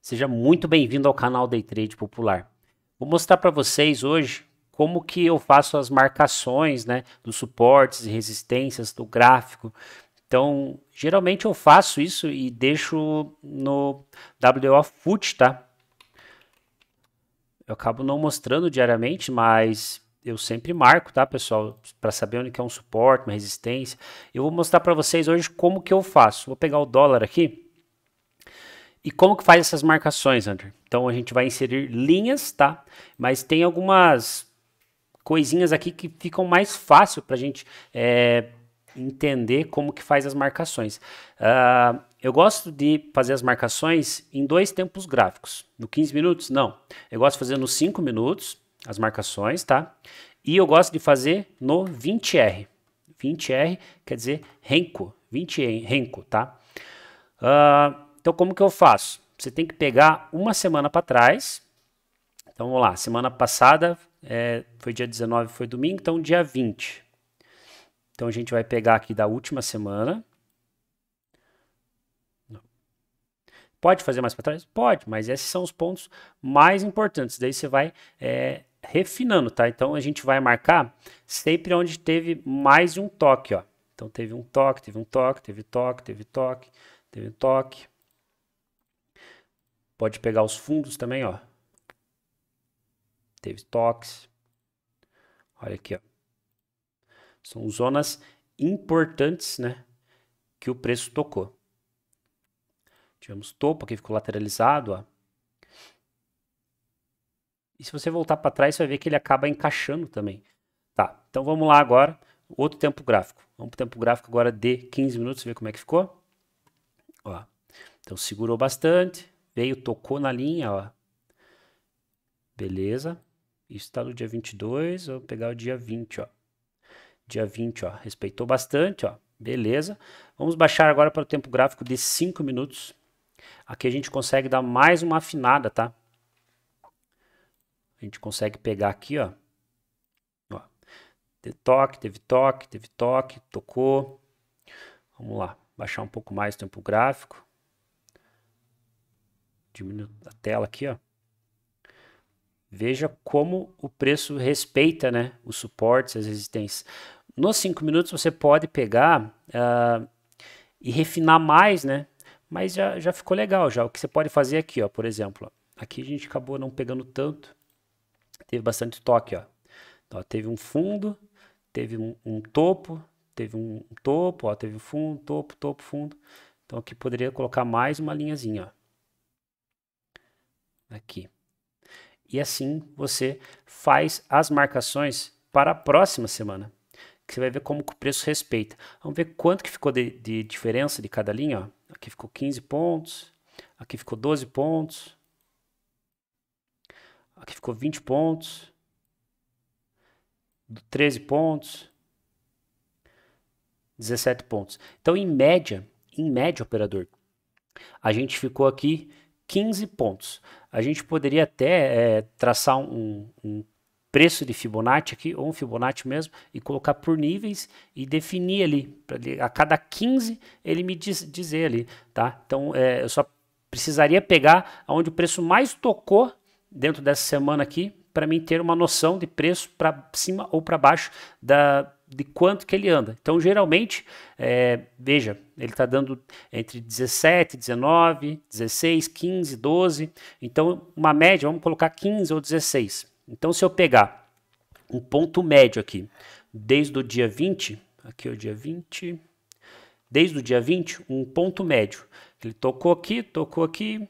Seja muito bem-vindo ao canal Day Trade Popular. Vou mostrar para vocês hoje como que eu faço as marcações, né, dos suportes e resistências do gráfico. Então, geralmente eu faço isso e deixo no WO Foot, tá? Eu acabo não mostrando diariamente, mas eu sempre marco, tá, pessoal, para saber onde que é um suporte, uma resistência. Eu vou mostrar para vocês hoje como que eu faço. Vou pegar o dólar aqui. E como que faz essas marcações, André? Então a gente vai inserir linhas, tá? Mas tem algumas coisinhas aqui que ficam mais fácil para a gente é, entender como que faz as marcações. Uh, eu gosto de fazer as marcações em dois tempos gráficos. No 15 minutos, não. Eu gosto de fazer nos 5 minutos as marcações, tá? E eu gosto de fazer no 20R. 20R quer dizer renco, 20 renco, tá? Uh, então, como que eu faço? Você tem que pegar uma semana para trás. Então, vamos lá. Semana passada é, foi dia 19, foi domingo, então dia 20. Então, a gente vai pegar aqui da última semana. Pode fazer mais para trás? Pode, mas esses são os pontos mais importantes. Daí você vai é, refinando, tá? Então a gente vai marcar sempre onde teve mais de um toque, ó. Então teve um toque, teve um toque, teve toque, teve toque, teve toque. Pode pegar os fundos também, ó. Teve toques. Olha aqui, ó. São zonas importantes, né, que o preço tocou. Tivemos topo aqui ficou lateralizado, ó. E se você voltar para trás, você vai ver que ele acaba encaixando também. Tá, então vamos lá agora, outro tempo gráfico. Vamos para o tempo gráfico agora de 15 minutos, ver como é que ficou. Ó, então segurou bastante, veio, tocou na linha, ó. Beleza. Isso está no dia 22, vou pegar o dia 20, ó. Dia 20, ó, respeitou bastante, ó. Beleza. Vamos baixar agora para o tempo gráfico de 5 minutos. Aqui a gente consegue dar mais uma afinada, tá? A gente consegue pegar aqui, ó. ó. Toque, teve toque, teve toque, tocou. Vamos lá, baixar um pouco mais o tempo gráfico. Diminuir a tela aqui, ó. Veja como o preço respeita né, os suportes, as resistências. Nos 5 minutos você pode pegar uh, e refinar mais, né? Mas já, já ficou legal já. O que você pode fazer aqui, ó, por exemplo. Ó, aqui a gente acabou não pegando tanto teve bastante toque, ó. Então, ó teve um fundo, teve um, um, topo, teve um topo, ó, teve fundo, topo, topo, fundo. Então aqui poderia colocar mais uma linhazinha, ó. Aqui. E assim você faz as marcações para a próxima semana. Que você vai ver como o preço respeita. Vamos ver quanto que ficou de, de diferença de cada linha. Ó. Aqui ficou 15 pontos, aqui ficou 12 pontos, Aqui ficou 20 pontos. 13 pontos. 17 pontos. Então, em média, em média, operador, a gente ficou aqui 15 pontos. A gente poderia até é, traçar um, um, preço de Fibonacci aqui, ou um Fibonacci mesmo, e colocar por níveis e definir ali. A cada 15 ele me diz, dizer ali, tá? Então, é, eu só precisaria pegar onde o preço mais tocou dentro dessa semana aqui para mim ter uma noção de preço para cima ou para baixo da, de quanto que ele anda. Então, geralmente, é, veja, ele está dando entre 17, 19, 16, 15, 12. Então, uma média, vamos colocar 15 ou 16. Então, se eu pegar um ponto médio aqui, desde o dia 20, aqui é o dia 20, desde o dia 20, um ponto médio. Ele tocou aqui, tocou aqui,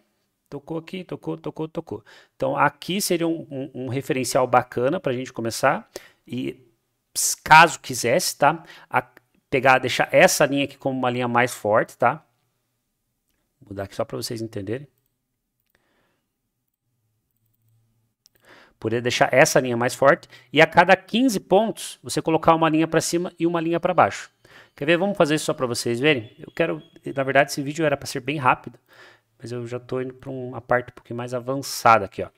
Tocou aqui, tocou, tocou, tocou. Então aqui seria um, um, um referencial bacana para a gente começar. E caso quisesse, tá? A, pegar, deixar essa linha aqui como uma linha mais forte, tá? Vou mudar aqui só para vocês entenderem. Poderia deixar essa linha mais forte e a cada 15 pontos você colocar uma linha para cima e uma linha para baixo. Quer ver? Vamos fazer isso só para vocês verem. Eu quero, na verdade, esse vídeo era para ser bem rápido mas eu já estou indo para uma parte um pouquinho mais avançada aqui. Ó.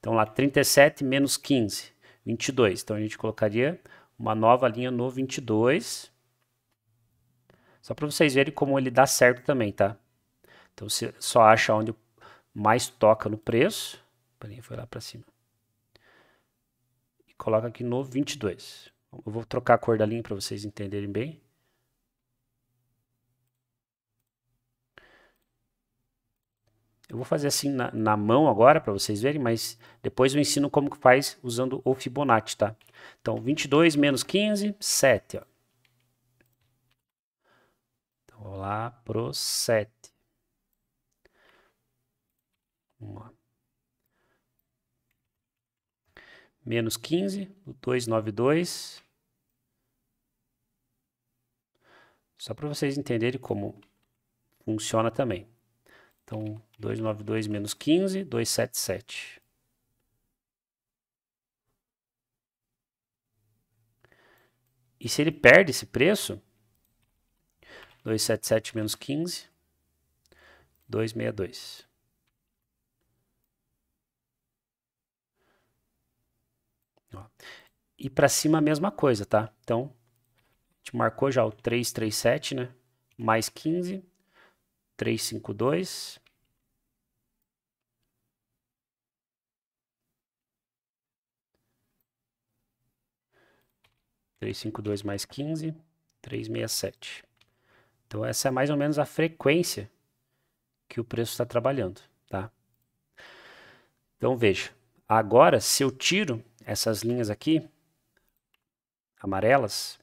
Então lá, 37 menos 15, 22. Então a gente colocaria uma nova linha no 22. Só para vocês verem como ele dá certo também, tá? Então você só acha onde mais toca no preço. Peraí, foi lá para cima. E coloca aqui no 22. Eu vou trocar a cor da linha para vocês entenderem bem. Eu vou fazer assim na, na mão agora para vocês verem, mas depois eu ensino como que faz usando o Fibonacci, tá? Então, 22 menos 15, 7, ó. Então, vou lá pro 7. Vamos lá. Menos 15, 292. Só para vocês entenderem como funciona também. Então, 292 menos 15, 277. E se ele perde esse preço, 277 menos 15, 262. Ó. E para cima a mesma coisa, tá? Então, a gente marcou já o 337, né? Mais 15, 352. Três cinco dois mais quinze, três meia sete. Então essa é mais ou menos a frequência que o preço está trabalhando, tá? Então veja, agora se eu tiro essas linhas aqui amarelas,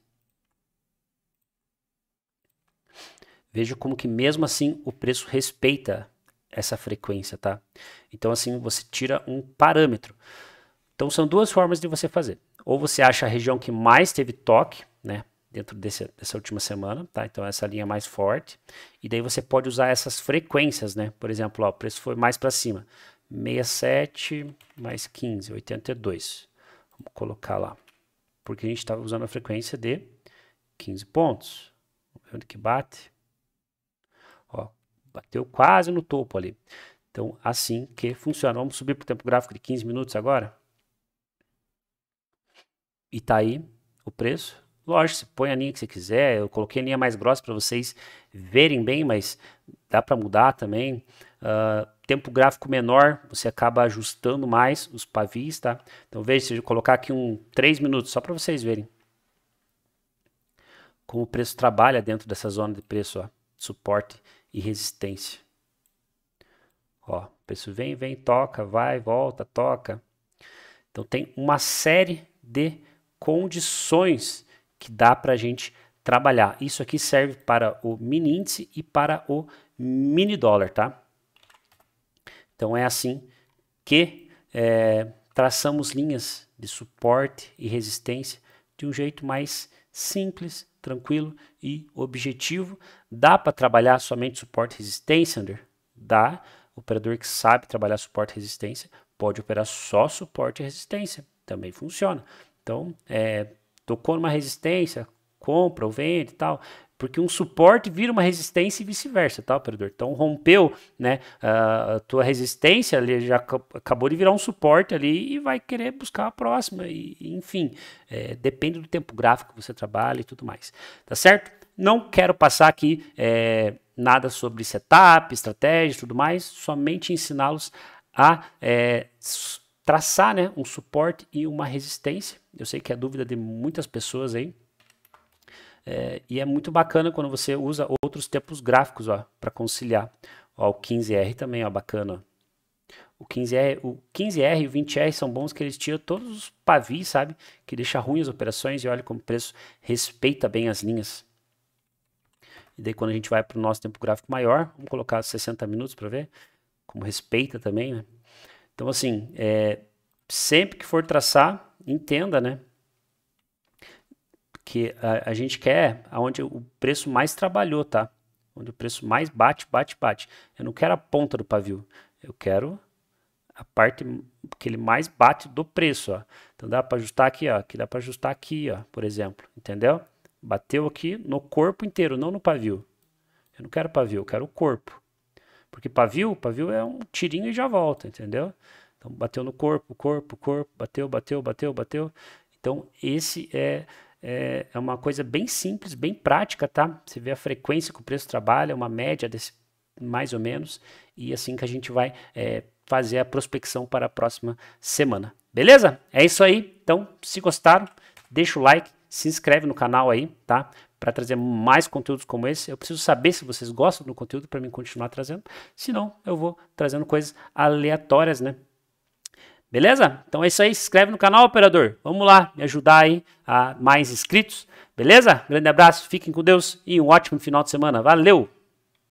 Veja como que mesmo assim o preço respeita essa frequência, tá? Então assim você tira um parâmetro. Então são duas formas de você fazer. Ou você acha a região que mais teve toque, né? Dentro desse, dessa última semana, tá? Então essa linha mais forte. E daí você pode usar essas frequências, né? Por exemplo, ó, o preço foi mais para cima. 67 mais 15, 82. Vamos colocar lá. Porque a gente está usando a frequência de 15 pontos. Vamos ver onde que bate. Bateu quase no topo ali. Então, assim que funciona. Vamos subir para o tempo gráfico de 15 minutos agora. E tá aí o preço. Lógico, você põe a linha que você quiser. Eu coloquei a linha mais grossa para vocês verem bem, mas dá para mudar também. Uh, tempo gráfico menor, você acaba ajustando mais os pavis, tá? Então veja, se eu colocar aqui um 3 minutos, só para vocês verem como o preço trabalha dentro dessa zona de preço, ó, suporte e resistência. Ó, o preço vem, vem, toca, vai, volta, toca. Então tem uma série de condições que dá para a gente trabalhar. Isso aqui serve para o mini índice e para o mini dólar, tá? Então é assim que é, traçamos linhas de suporte e resistência de um jeito mais simples, tranquilo e objetivo. Dá para trabalhar somente suporte e resistência, Ander? Dá. Operador que sabe trabalhar suporte e resistência pode operar só suporte e resistência. Também funciona. Então, é, tocou numa resistência, compra ou vende e tal porque um suporte vira uma resistência e vice-versa, tá, operador? Então rompeu, né, a tua resistência ali já acabou de virar um suporte ali e vai querer buscar a próxima e, enfim, é, depende do tempo gráfico que você trabalha e tudo mais, tá certo? Não quero passar aqui é, nada sobre setup, estratégia tudo mais, somente ensiná-los a é, traçar, né, um suporte e uma resistência. Eu sei que é dúvida de muitas pessoas aí, é, e é muito bacana quando você usa outros tempos gráficos para conciliar. Ó, o 15R também, ó, bacana. O 15R, o 15R e o 20R são bons que eles tiram todos os pavis, sabe? Que deixa ruim as operações e olha como o preço respeita bem as linhas. E daí quando a gente vai para o nosso tempo gráfico maior, vamos colocar 60 minutos para ver como respeita também, né? Então assim, é, sempre que for traçar, entenda, né? Que a, a gente quer aonde o preço mais trabalhou, tá? Onde o preço mais bate, bate, bate. Eu não quero a ponta do pavio, eu quero a parte que ele mais bate do preço, ó. Então dá para ajustar aqui, ó, aqui dá para ajustar aqui, ó, por exemplo, entendeu? Bateu aqui no corpo inteiro, não no pavio. Eu não quero pavio, eu quero o corpo. Porque pavio, pavio é um tirinho e já volta, entendeu? Então bateu no corpo, corpo, corpo, bateu, bateu, bateu, bateu. Então esse é é, é uma coisa bem simples, bem prática, tá? Você vê a frequência que o preço trabalha, uma média desse mais ou menos, e assim que a gente vai é, fazer a prospecção para a próxima semana. Beleza? É isso aí. Então, se gostaram, deixa o like, se inscreve no canal aí, tá? Para trazer mais conteúdos como esse. Eu preciso saber se vocês gostam do conteúdo para mim continuar trazendo. Se não, eu vou trazendo coisas aleatórias, né? Beleza? Então é isso aí. Se inscreve no canal, operador. Vamos lá me ajudar aí a mais inscritos. Beleza? Grande abraço, fiquem com Deus e um ótimo final de semana. Valeu!